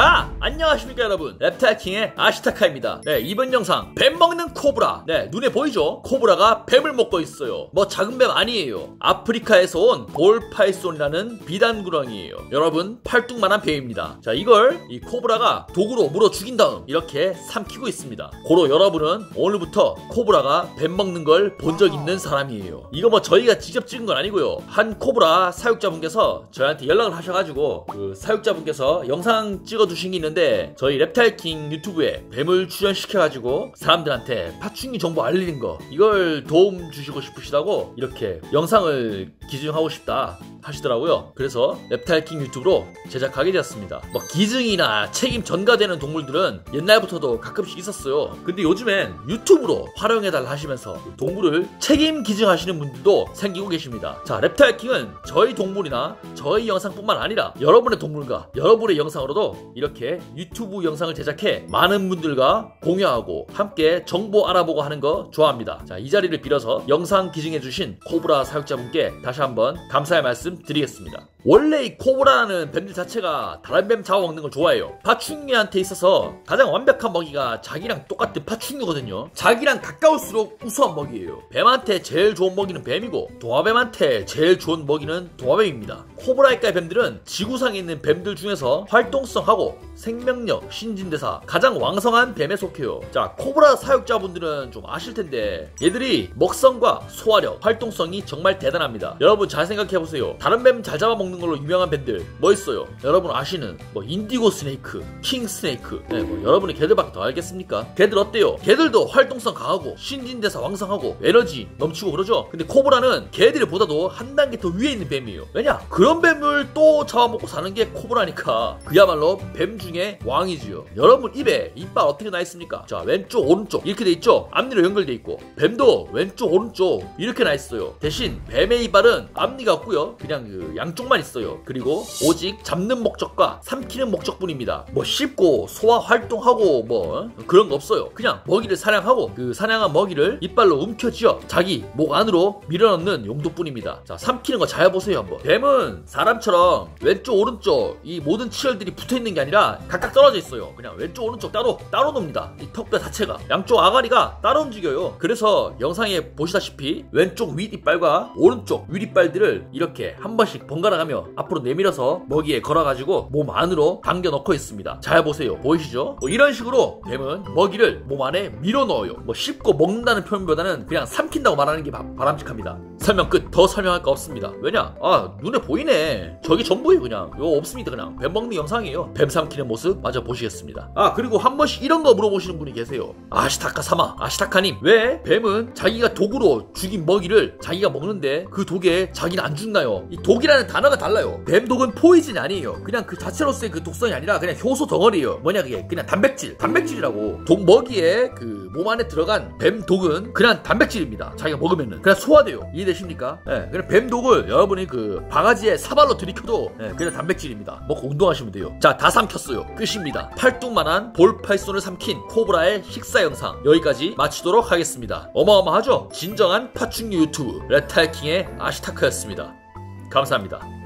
자, 안녕하십니까 여러분. 랩탈킹의 아시타카입니다. 네, 이번 영상 뱀 먹는 코브라. 네, 눈에 보이죠? 코브라가 뱀을 먹고 있어요. 뭐 작은 뱀 아니에요. 아프리카에서 온 ball python이라는 비단구렁이에요. 여러분, 팔뚝만한 뱀입니다. 자, 이걸 이 코브라가 독으로 물어 죽인 다음 이렇게 삼키고 있습니다. 고로 여러분은 오늘부터 코브라가 뱀 먹는 걸 본 적 있는 사람이에요. 이거 뭐 저희가 직접 찍은 건 아니고요. 한 코브라 사육자분께서 저희한테 연락을 하셔가지고 그 사육자분께서 영상 찍어 두신 게 있는데 저희 랩탈킹 유튜브에 뱀을 출연시켜가지고 사람들한테 파충류 정보 알리는 거 이걸 도움 주시고 싶으시다고 이렇게 영상을 기증하고 싶다 하시더라고요. 그래서 랩탈킹 유튜브로 제작하게 되었습니다. 뭐 기증이나 책임 전가되는 동물들은 옛날부터도 가끔씩 있었어요. 근데 요즘엔 유튜브로 활용해달라 하시면서 동물을 책임 기증하시는 분들도 생기고 계십니다. 자, 랩탈킹은 저희 동물이나 저희 영상뿐만 아니라 여러분의 동물과 여러분의 영상으로도 이렇게 유튜브 영상을 제작해 많은 분들과 공유하고 함께 정보 알아보고 하는 거 좋아합니다. 자, 이 자리를 빌어서 영상 기증해주신 코브라 사육자분께 다시 한번 감사의 말씀 드리겠습니다. 원래 이 코브라는 뱀들 자체가 다른 뱀 잡아먹는 걸 좋아해요. 파충류한테 있어서 가장 완벽한 먹이가 자기랑 똑같은 파충류거든요. 자기랑 가까울수록 우수한 먹이에요. 뱀한테 제일 좋은 먹이는 뱀이고 도마뱀한테 제일 좋은 먹이는 도마뱀입니다. 코브라과의 뱀들은 지구상에 있는 뱀들 중에서 활동성하고 생명력, 신진대사 가장 왕성한 뱀에 속해요. 자, 코브라 사육자분들은 좀 아실 텐데 얘들이 먹성과 소화력, 활동성이 정말 대단합니다. 여러분 잘 생각해 보세요. 다른 뱀 잘 잡아먹는 걸로 유명한 뱀들 뭐 있어요? 여러분 아시는 뭐 indigo snake, king snake. 네, 뭐 여러분이 걔들밖에 더 알겠습니까? 걔들 어때요? 걔들도 활동성 강하고 신진대사 왕성하고 에너지 넘치고 그러죠. 근데 코브라는 걔들보다도 한 단계 더 위에 있는 뱀이에요. 왜냐? 그런 뱀을 또 잡아먹고 사는 게 코브라니까 그야말로 뱀 중에 왕이지요. 여러분 입에 이빨 어떻게 나 있습니까? 자 왼쪽 오른쪽 이렇게 돼 있죠. 앞니로 연결돼 있고 뱀도 왼쪽 오른쪽 이렇게 나 있어요. 대신 뱀의 이빨은 앞니가 없고요. 그냥 그 양쪽만 있어요. 그리고 오직 잡는 목적과 삼키는 목적뿐입니다. 뭐 씹고 소화 활동하고 뭐 어? 그런 거 없어요. 그냥 먹이를 사냥하고 그 사냥한 먹이를 이빨로 움켜쥐어 자기 목 안으로 밀어넣는 용도뿐입니다. 자 삼키는 거 잘 보세요 한번. 뱀은 사람처럼 왼쪽 오른쪽 이 모든 치열들이 붙어 있는 게 아니라 각각 떨어져 있어요. 그냥 왼쪽 오른쪽 따로 따로 놉니다. 이 턱뼈 자체가 양쪽 아가리가 따로 움직여요. 그래서 영상에 보시다시피 왼쪽 윗 이빨과 오른쪽 윗 이빨들을 이렇게 한 번씩 번갈아 가며 앞으로 내밀어서 먹이에 걸어가지고 몸 안으로 당겨 넣고 있습니다. 잘 보세요. 보이시죠? 뭐 이런 식으로 뱀은 먹이를 몸 안에 밀어 넣어요. 뭐 씹고 먹는다는 표현보다는 그냥 삼킨다고 말하는 게 바, 바람직합니다. 설명 끝. 더 설명할 거 없습니다. 왜냐? 아 눈에 보이네. 저기 전부예요 그냥. 이거 없습니다 그냥. 뱀 먹는 영상이에요. 뱀 삼키는 모습 마저 보시겠습니다. 아 그리고 한 번씩 이런 거 물어보시는 분이 계세요. 아시타카 사마, 아시타카님 왜 뱀은 자기가 독으로 죽인 먹이를 자기가 먹는데 그 독에 자기는 안 죽나요? 이 독이라는 단어가 달라요. 뱀 독은 포이즌이 아니에요. 그냥 그 자체로서의 그 독성이 아니라 그냥 효소 덩어리예요. 뭐냐 그게 그냥 단백질, 단백질이라고. 독 먹이에 그 몸 안에 들어간 뱀 독은 그냥 단백질입니다. 자기가 먹으면은 그냥 소화돼요. 이 해되십니까? 예, 그냥 뱀 독을 여러분이 그 바가지에 사발로 들이켜도 예, 그냥 단백질입니다. 먹고 운동하시면 돼요. 자, 다 삼켰어요. 끝입니다. 팔뚝만한 볼파이손을 삼킨 코브라의 식사 영상 여기까지 마치도록 하겠습니다. 어마어마하죠? 진정한 파충류 유튜브 레탈킹의 아시타카였습니다. 감사합니다.